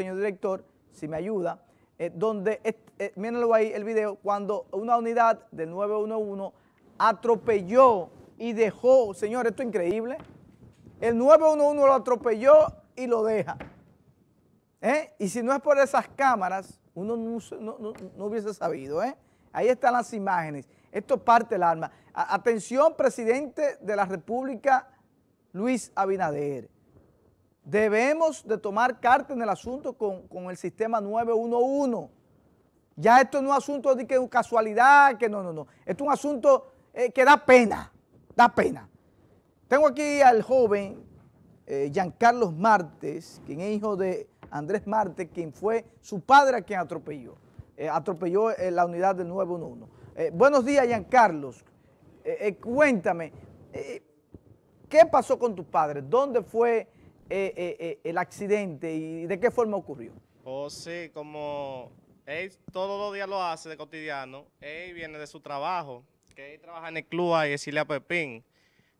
señor director, si me ayuda, eh, donde, eh, mírenlo ahí el video, cuando una unidad del 911 atropelló y dejó, señor, esto es increíble, el 911 lo atropelló y lo deja. ¿Eh? Y si no es por esas cámaras, uno no, hubiese sabido. ¿eh? Ahí están las imágenes. Esto parte del arma. atención, presidente de la República, Luis Abinader. Debemos de tomar carta en el asunto con, el sistema 911. Ya esto no es un asunto de que casualidad, que no, no, no. Esto es un asunto eh, que da pena, da pena. Tengo aquí al joven eh, Giancarlos Martes, quien es hijo de Andrés Martes, quien fue su padre a quien atropelló. Eh, atropelló en la unidad del 911. buenos días, Giancarlos. cuéntame, ¿qué pasó con tu padre? ¿Dónde fue el accidente y de qué forma ocurrió? Oh, sí, como él todos los días lo hace de cotidiano, él viene de su trabajo, que él trabaja en el club ahí, a Pepín,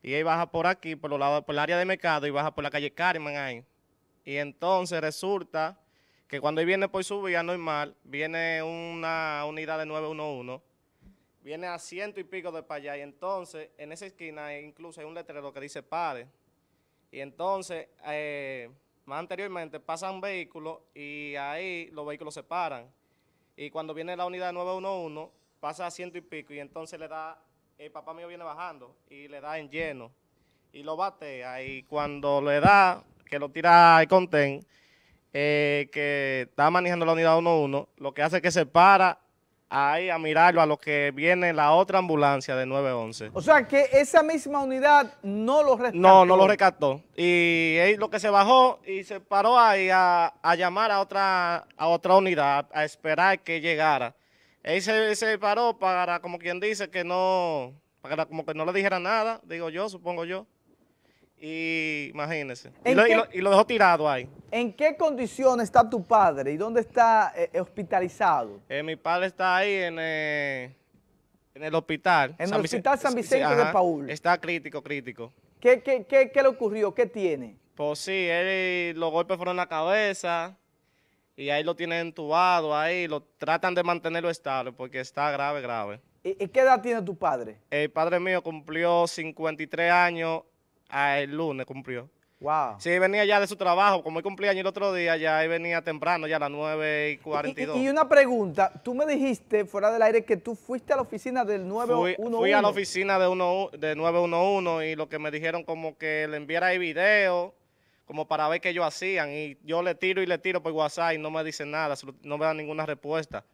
y él baja por aquí, por, los lados, por el área de mercado, y baja por la calle Carmen ahí. Y entonces resulta que cuando él viene por su vía normal, viene una unidad de 911, viene a ciento y pico de para allá, y entonces en esa esquina incluso hay un letrero que dice pare. Y entonces, eh, más anteriormente pasan vehículos y ahí los vehículos se paran. Y cuando viene la unidad de 911, pasa a ciento y pico y entonces le da, el papá mío viene bajando y le da en lleno y lo batea y cuando le da, que lo tira al contén, eh, que está manejando la unidad 11, lo que hace es que se para ahí a mirarlo a lo que viene la otra ambulancia de 911. O sea que esa misma unidad no lo rescató. No, no lo rescató. Y él lo que se bajó y se paró ahí a, a llamar a otra, a otra unidad, a esperar que llegara. Él se, paró para, como quien dice, que no, para como que no le dijera nada, digo yo, supongo yo. Y imagínese. Y lo, dejó tirado ahí. ¿En qué condición está tu padre y dónde está eh, hospitalizado? Eh, mi padre está ahí en, eh, en el hospital. En el hospital San Vicente de Paul. Está crítico, crítico. ¿Qué, qué, qué, qué le ocurrió? ¿Qué tiene? Pues sí, él, los golpes fueron en la cabeza, y ahí lo tienen entubado, ahí lo tratan de mantenerlo estable porque está grave, grave. ¿Y, qué edad tiene tu padre? El padre mío cumplió 53 años el lunes cumplió. Wow. Sí, venía ya de su trabajo, como él cumplía el otro día, ya él venía temprano, ya a las 9 y 42. Y, y, una pregunta, tú me dijiste fuera del aire que tú fuiste a la oficina del 911. Fui, fui a la oficina de, uno, de 911 y lo que me dijeron como que le enviara el video como para ver qué ellos hacían. Y yo le tiro y le tiro por WhatsApp y no me dicen nada, no me dan ninguna respuesta.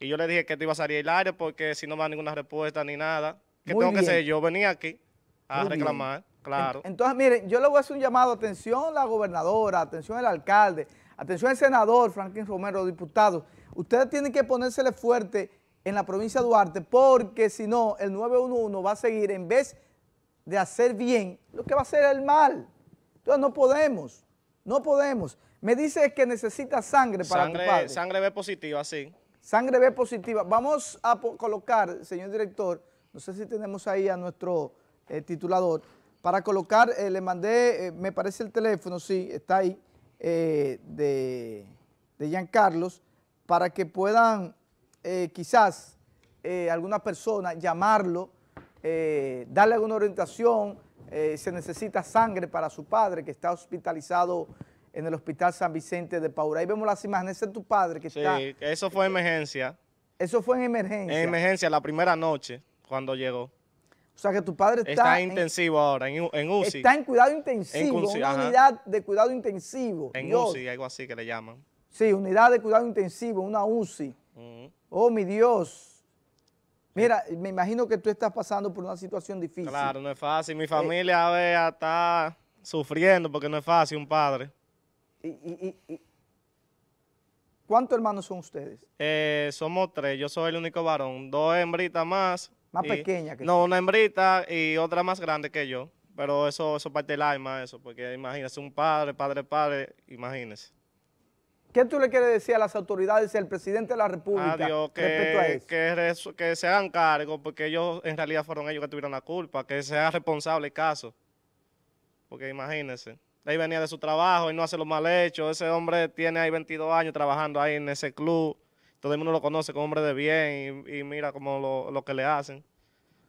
Y yo le dije que te iba a salir el aire porque si no me dan ninguna respuesta ni nada, ¿qué tengo que hacer? Yo venía aquí a reclamar, claro. Entonces, miren, yo le voy a hacer un llamado, atención la gobernadora, atención el alcalde, atención el senador Franklin Romero, diputado. Ustedes tienen que ponérsele fuerte en la provincia de Duarte porque si no, el 911 va a seguir en vez de hacer bien, lo que va a hacer el mal. Entonces no podemos, no podemos. Me dice que necesita sangre para sangre, tu padre. Sangre B positiva, sí. Sangre B positiva. Vamos a colocar, señor director, no sé si tenemos ahí a nuestro eh, titulador, para colocar, eh, le mandé, eh, me parece el teléfono, sí, está ahí, de, de Giancarlos, para que puedan quizás alguna persona llamarlo, darle alguna orientación, eh, se necesita sangre para su padre que está hospitalizado en el Hospital San Vicente de Paura. Ahí vemos las imágenes, ese es tu padre que está... Sí, eso fue emergencia. Eso fue en emergencia. En emergencia, la primera noche, cuando llegó. O sea que tu padre está... Está intensivo ahora, en, UCI. Está en cuidado intensivo, en una unidad de cuidado intensivo. En UCI, algo así que le llaman. Sí, unidad de cuidado intensivo, una UCI. Oh, mi Dios. Mira, me imagino que tú estás pasando por una situación difícil. Claro, no es fácil. Mi familia está sufriendo porque no es fácil un padre. ¿Y, cuántos hermanos son ustedes? Eh, somos tres. Yo soy el único varón. Dos hembritas más. Más pequeñas que No, una hembrita y otra más grande que yo. Pero eso, eso parte del alma, eso. Porque imagínese, un padre, padre, padre, imagínese. ¿Qué tú le quieres decir a las autoridades y al presidente de la República respecto a eso? Que, se hagan cargo, porque ellos en realidad fueron ellos que tuvieron la culpa, que se haga responsable el caso. Porque imagínense. Él venía de su trabajo y no hace lo mal hecho. Ese hombre tiene ahí 22 años trabajando ahí en ese club. Todo el mundo lo conoce como hombre de bien y, mira como lo, lo, que le hacen.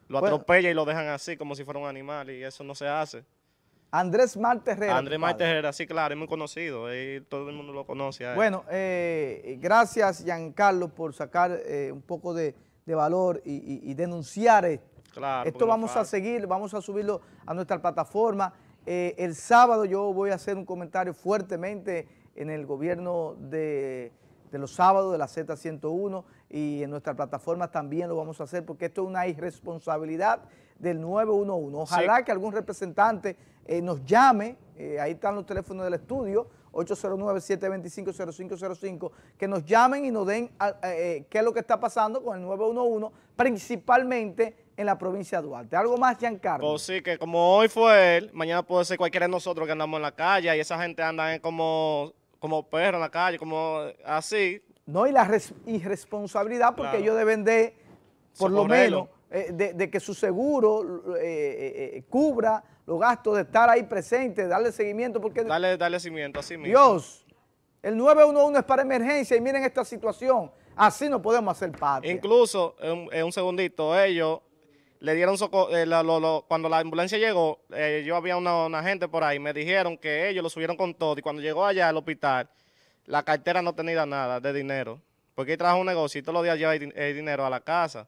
Lo atropella y lo dejan así como si fuera un animal y eso no se hace. Andrés Marte Herrera. Andrés Marte Herrera, sí, claro, es muy conocido y todo el mundo lo conoce. Bueno, eh, gracias Giancarlo por sacar eh, un poco de, valor y, denunciar esto. Claro, esto vamos a seguir, vamos a subirlo a nuestra plataforma. Eh, el sábado yo voy a hacer un comentario fuertemente en el gobierno de, los sábados de la Z101 y en nuestra plataforma también lo vamos a hacer porque esto es una irresponsabilidad del 911. Ojalá que algún representante eh, nos llame, eh, ahí están los teléfonos del estudio, 809-725-0505, que nos llamen y nos den eh, qué es lo que está pasando con el 911, principalmente en la provincia de Duarte. ¿Algo más, Giancarlo? Pues sí, que como hoy fue él, mañana puede ser cualquiera de nosotros que andamos en la calle y esa gente anda como, como perro en la calle, como así. No, y la irresponsabilidad porque ellos deben de, por lo menos, de, que su seguro cubra los gastos de estar ahí presente, darle seguimiento, porque... Dale, darle seguimiento, así mismo. Dios, el 911 es para emergencia y miren esta situación, así no podemos hacer parte. Incluso, en, un segundito, ellos le dieron eh, cuando la ambulancia llegó, eh, yo había una, gente por ahí, me dijeron que ellos lo subieron con todo y cuando llegó allá al hospital, la cartera no tenía nada de dinero, porque él trajo un negocio y todos los días lleva el dinero a la casa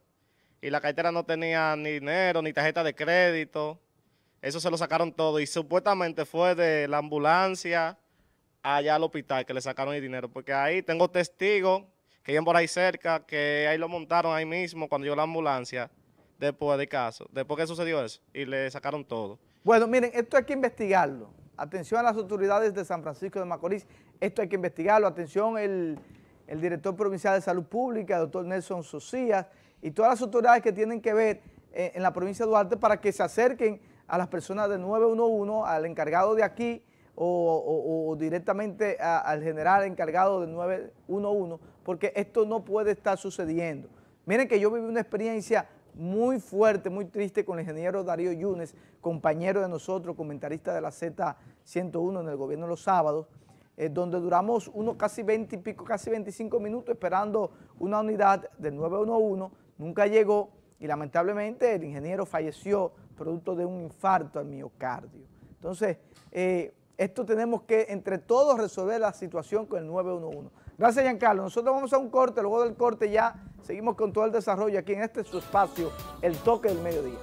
y la cartera no tenía ni dinero, ni tarjeta de crédito, eso se lo sacaron todo y supuestamente fue de la ambulancia allá al hospital que le sacaron el dinero, porque ahí tengo testigos que iban por ahí cerca, que ahí lo montaron ahí mismo cuando llegó la ambulancia, después de caso, después que sucedió eso, y le sacaron todo. Bueno, miren, esto hay que investigarlo. Atención a las autoridades de San Francisco de Macorís, esto hay que investigarlo. Atención el, director provincial de salud pública, el doctor Nelson Socias, y todas las autoridades que tienen que ver eh, en la provincia de Duarte para que se acerquen a las personas del 911, al encargado de aquí o, directamente al general encargado del 911, porque esto no puede estar sucediendo. Miren que yo viví una experiencia muy fuerte, muy triste con el ingeniero Darío Yunes, compañero de nosotros, comentarista de la Z101 en el gobierno de los sábados, eh, donde duramos unos casi 20 y pico, casi 25 minutos esperando una unidad del 911, nunca llegó y lamentablemente el ingeniero falleció producto de un infarto al miocardio. Entonces, eh, esto tenemos que entre todos resolver la situación con el 911. Gracias, Giancarlo. Nosotros vamos a un corte, luego del corte ya seguimos con todo el desarrollo aquí en este su espacio, El Toque del Mediodía.